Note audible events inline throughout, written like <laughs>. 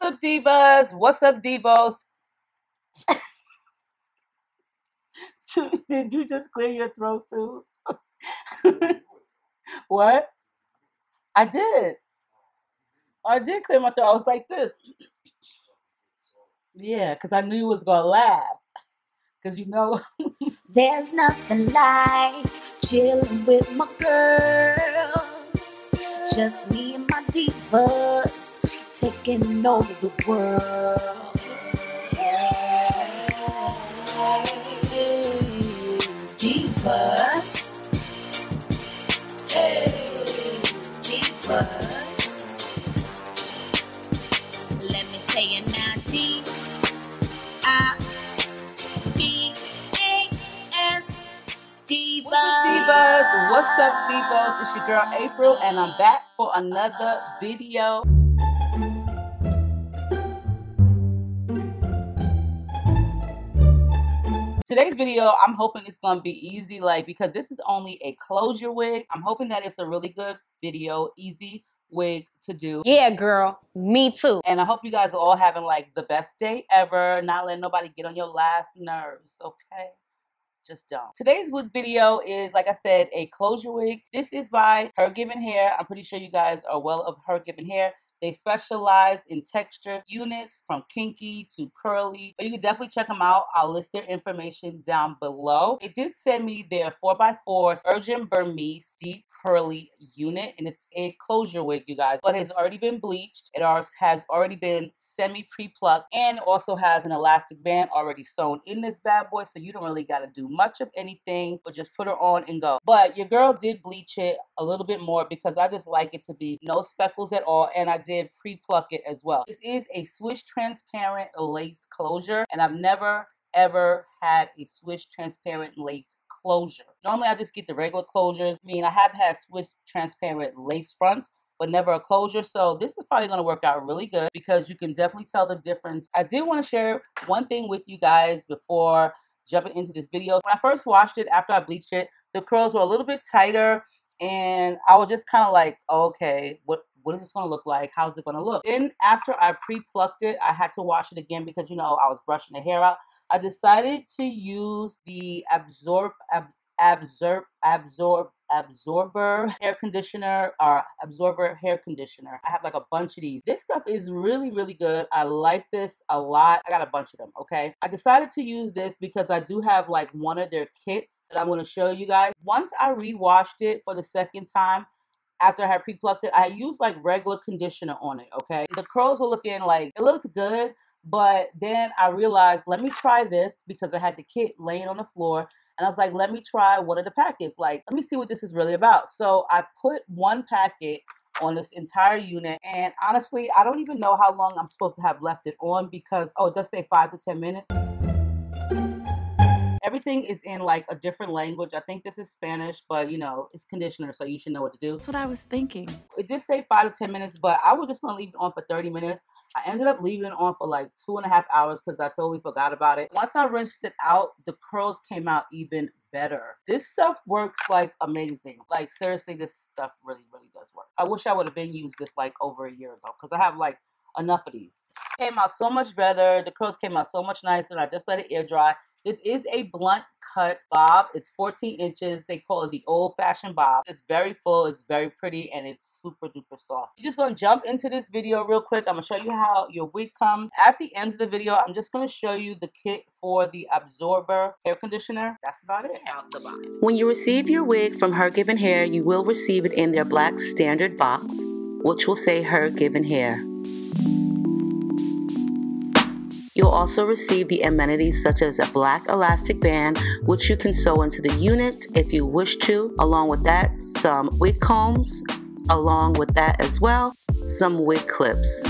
What's up, divas? What's up, divos? <laughs> Did you just clear your throat too? <laughs> what? I did. I did clear my throat. I was like this. Yeah, because I knew you was gonna laugh. Because you know. <laughs> There's nothing like chilling with my girls. Just me and my divas taking over the world. Divas. Hey, divas. Let me tell you now, D I B A S Divas. What's up, divas? What's up, divas? It's your girl April, and I'm back for another video. Today's video, I'm hoping it's gonna be easy, like because this is only a closure wig. I'm hoping that it's a really good video, easy wig to do. Yeah, girl. Me too. And I hope you guys are all having like the best day ever, not letting nobody get on your last nerves, okay? Just don't. Today's wig video is, like I said, a closure wig. This is by Her Given Hair. I'm pretty sure you guys are well of Her Given Hair. They specialize in texture units from kinky to curly. But you can definitely check them out. I'll list their information down below. They did send me their 4x4 Urgent Burmese Deep Curly unit. And it's a closure wig, you guys. But it has already been bleached. It has already been semi-pre-plucked. And also has an elastic band already sewn in this bad boy. So you don't really got to do much of anything. But just put her on and go. But your girl did bleach it a little bit more because I just like it to be no speckles at all. And I did pre-pluck it as well. This is a Swiss transparent lace closure and I've never ever had a Swiss transparent lace closure. Normally I just get the regular closures. I mean I have had Swiss transparent lace fronts but never a closure. So this is probably going to work out really good because you can definitely tell the difference. I did want to share one thing with you guys before jumping into this video. When I first washed it after I bleached it, the curls were a little bit tighter and I was just kind of like, okay, what what is this going to look like? How's it going to look? Then after I pre-plucked it, I had to wash it again because, you know, I was brushing the hair out. I decided to use the absorb, ab, absorb, absorb, Absorver hair conditioner or Absorver hair conditioner. I have like a bunch of these. This stuff is really, really good. I like this a lot. I got a bunch of them, okay? I decided to use this because I do have like one of their kits that I'm going to show you guys. Once I re-washed it for the second time, after I had pre-plucked it, I used like regular conditioner on it, okay? The curls were looking like, it looked good, but then I realized, let me try this because I had the kit laying on the floor. And I was like, let me try one of the packets. Like, let me see what this is really about. So I put one packet on this entire unit. And honestly, I don't even know how long I'm supposed to have left it on because, oh, it does say five to 10 minutes. Everything is in like a different language. I think this is Spanish, but you know, it's conditioner, so you should know what to do. That's what I was thinking. It did say five to 10 minutes, but I was just gonna leave it on for 30 minutes. I ended up leaving it on for like two and a half hours because I totally forgot about it. Once I rinsed it out, the curls came out even better. This stuff works like amazing. Like seriously, this stuff really, really does work. I wish I would have been used this like over a year ago because I have like enough of these. Came out so much better. The curls came out so much nicer. And I just let it air dry. This is a blunt cut bob. It's 14 inches. They call it the old fashioned bob. It's very full. It's very pretty and it's super duper soft. You're just going to jump into this video real quick. I'm going to show you how your wig comes. At the end of the video, I'm just going to show you the kit for the Absorver hair conditioner. That's about it. Out the box. When you receive your wig from Her Given Hair, you will receive it in their black standard box, which will say Her Given Hair. You'll also receive the amenities such as a black elastic band, which you can sew into the unit if you wish to. Along with that, some wig combs. Along with that as well, some wig clips.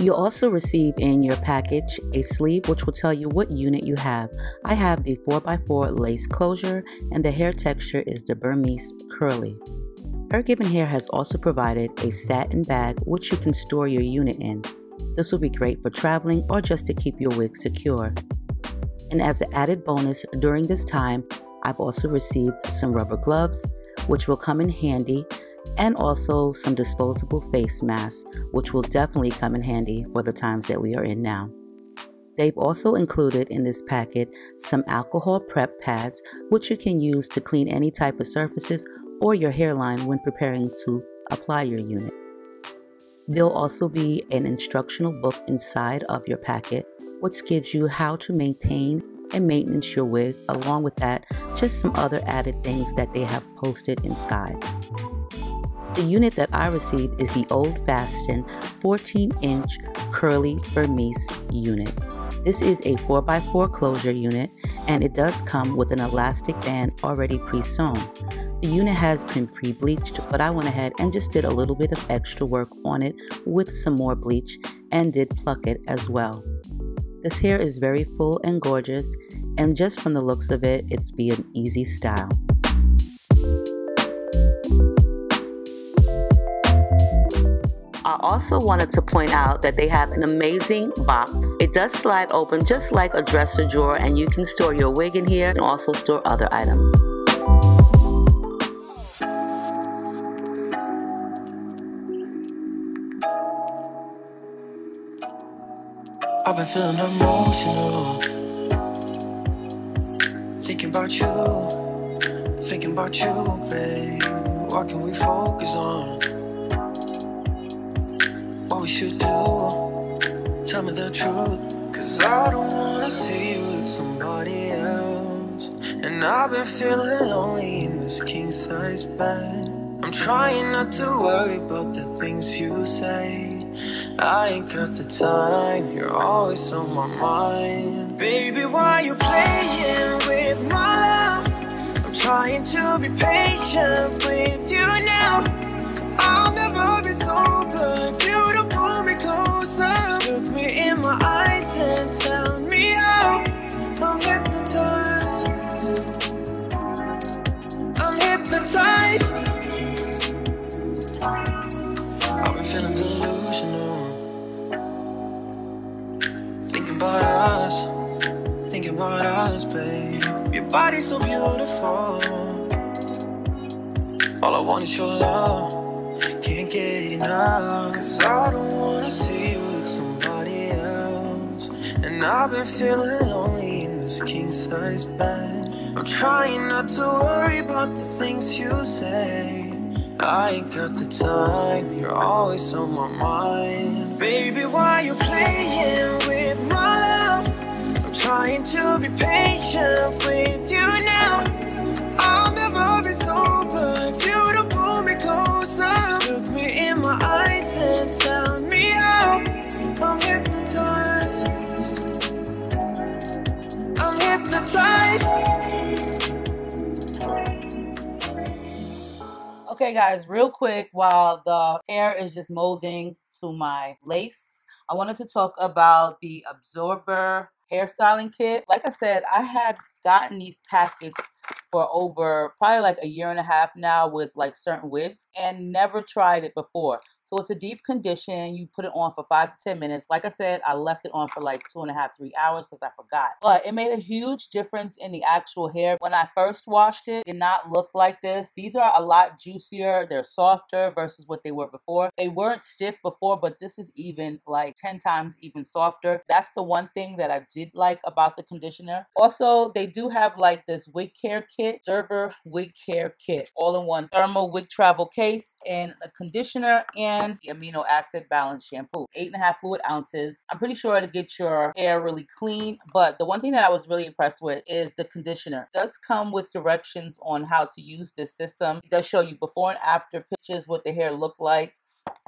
You'll also receive in your package a sleeve which will tell you what unit you have. I have the 4x4 lace closure and the hair texture is the Burmese curly. Her Given Hair has also provided a satin bag which you can store your unit in. This will be great for traveling or just to keep your wig secure. And as an added bonus during this time, I've also received some rubber gloves, which will come in handy. and also some disposable face masks, which will definitely come in handy for the times that we are in now. They've also included in this packet some alcohol prep pads, which you can use to clean any type of surfaces or your hairline when preparing to apply your unit. There'll also be an instructional book inside of your packet, which gives you how to maintain and maintenance your wig. Along with that, just some other added things that they have posted inside. The unit that I received is the old fashioned 14 inch curly Burmese unit. This is a 4x4 closure unit and it does come with an elastic band already pre-sewn. The unit has been pre-bleached but I went ahead and just did a little bit of extra work on it with some more bleach and did pluck it as well. This hair is very full and gorgeous and just from the looks of it, it's be an easy style. I also wanted to point out that they have an amazing box. It does slide open just like a dresser drawer and you can store your wig in here and also store other items. I've been feeling emotional Thinking about you Thinking about you, babe What can we focus on? what we should do. Tell me the truth, cause I don't wanna see you with somebody else. And I've been feeling lonely in this king size bed. I'm trying not to worry about the things you say. I ain't got the time, you're always on my mind. Baby, why you playing with my love? I'm trying to be patient with you now. I'll never be sober you body's so beautiful. All I want is your love can't get enough. Cause I don't wanna see you with somebody else. And I've been feeling lonely in this king size bed. I'm trying not to worry about the things you say. I ain't got the time, you're always on my mind. Baby, why you playing Okay, guys, real quick, while the hair is just molding to my lace, I wanted to talk about the Absorver hairstyling kit. Like I said, I had gotten these packets for over probably like a year and a half now with like certain wigs and never tried it before. So it's a deep condition. You put it on for five to 10 minutes. Like I said, I left it on for like two and a half, three hours because I forgot. But it made a huge difference in the actual hair. When I first washed it, it did not look like this. These are a lot juicier. They're softer versus what they were before. They weren't stiff before, but this is even like 10 times even softer. That's the one thing that I did like about the conditioner. Also, they do have like this wig care kit, Absorver wig care kit, all in one thermal wig travel case and a conditioner and the amino acid balance shampoo. Eight and a half fluid ounces. I'm pretty sure it'll get your hair really clean, but the one thing that I was really impressed with is the conditioner. It does come with directions on how to use this system. It does show you before and after pictures what the hair looked like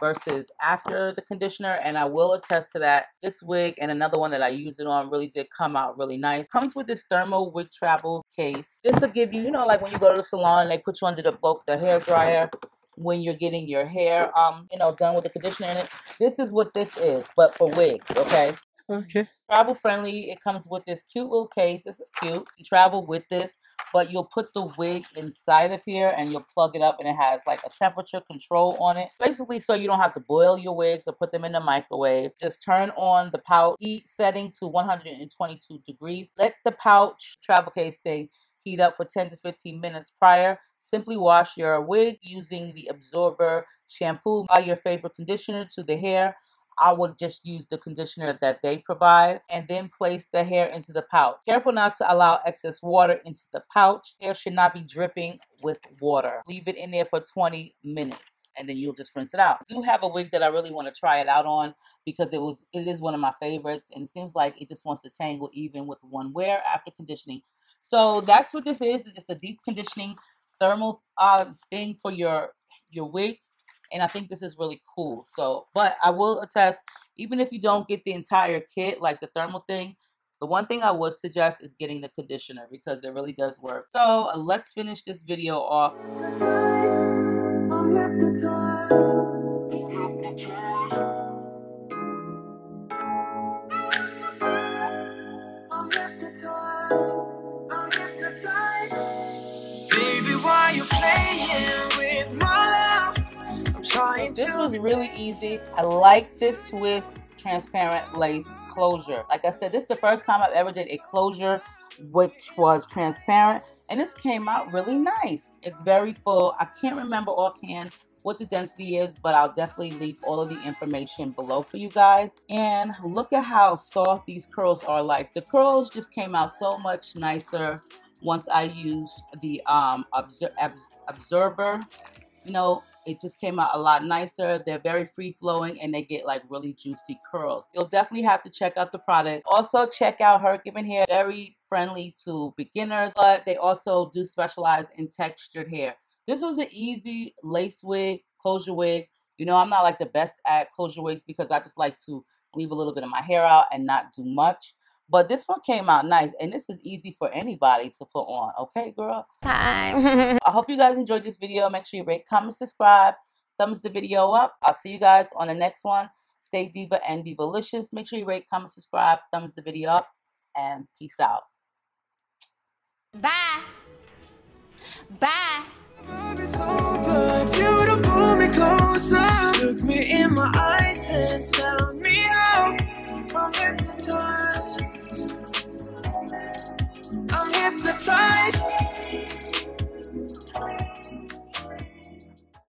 versus after the conditioner and I will attest to that this wig and another one that I used it on really did come out really nice comes with this thermal wig travel case this will give you you know like when you go to the salon and they put you under the boat the hair dryer when you're getting your hair um you know done with the conditioner in it. This is what this is but for wigs okay? Okay. travel friendly it comes with this cute little case. This is cute. You travel with this but you'll put the wig inside of here and you'll plug it up and it has like a temperature control on it. Basically so you don't have to boil your wigs or put them in the microwave. Just turn on the pouch. Heat setting to 122 degrees. Let the pouch travel case stay heat up for 10 to 15 minutes prior. Simply wash your wig using the Absorver shampoo. Apply your favorite conditioner to the hair. I would just use the conditioner that they provide and then place the hair into the pouch. Careful not to allow excess water into the pouch. Hair should not be dripping with water. Leave it in there for 20 minutes and then you'll just rinse it out. I do have a wig that I really want to try it out on because it was it is one of my favorites and it seems like it just wants to tangle even with one wear after conditioning. So that's what this is. It's just a deep conditioning thermal uh, thing for your your wigs and I think this is really cool. So, but I will attest, even if you don't get the entire kit, like the thermal thing, the one thing I would suggest is getting the conditioner because it really does work. So let's finish this video off. Baby, why you playing with my love? I'm trying This to was really easy. I like this Swiss transparent lace closure. Like I said, this is the first time I've ever did a closure which was transparent and this came out really nice. It's very full. I can't remember offhand what the density is, but I'll definitely leave all of the information below for you guys. And look at how soft these curls are like. The curls just came out so much nicer once I used the um, absor abs Absorver. You know, it just came out a lot nicer. They're very free flowing and they get like really juicy curls. You'll definitely have to check out the product. Also check out Her Given Hair. Very friendly to beginners, but they also do specialize in textured hair. This was an easy lace wig, closure wig. You know, I'm not like the best at closure wigs because I just like to leave a little bit of my hair out and not do much. But this one came out nice, and this is easy for anybody to put on. Okay, girl? Time. <laughs> I hope you guys enjoyed this video. Make sure you rate, comment, subscribe, thumbs the video up. I'll see you guys on the next one. Stay diva and divalicious. Make sure you rate, comment, subscribe, thumbs the video up, and peace out. Bye. Bye. Love is so good. You to pull me closer. Look me in my eyes and tell me how I'm hypnotized. ties.